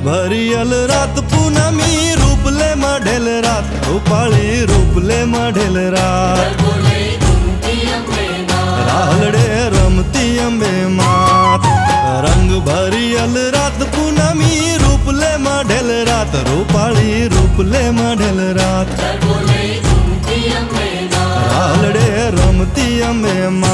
ભરિયલ રાત પૂનમી રૂપલે મઢેલ રાત રૂપાળી રૂપલે મઢેલ રાત રાહલડે રમતી અંબે માત રંગ ભરિયલ રાત પૂનમી રૂપલે મઢેલ રાત રૂપાળી રૂપલે મઢેલ રાત રાહલડે રમતી અંબે માત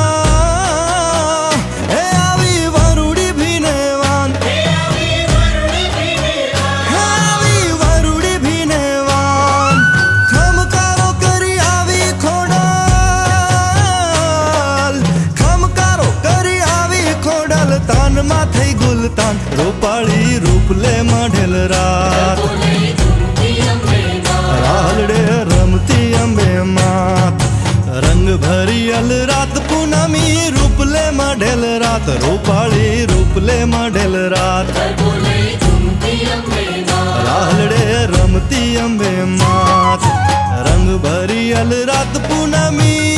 सुल्तान रूप रूपले मढल रात. राहलडे रमती अंबे मात. रंग भरियल रात पूनमी रूपले मढल रात. रूपाळी रूपले मढल रात. राहलडे रमती अंबे मात. रंग भरियल रात पूनमी